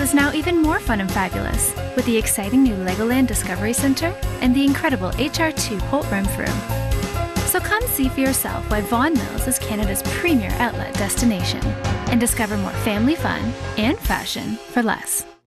is now even more fun and fabulous with the exciting new Legoland Discovery Center and the incredible HR2 Holt Renfrew. So come see for yourself why Vaughan Mills is Canada's premier outlet destination and discover more family fun and fashion for less.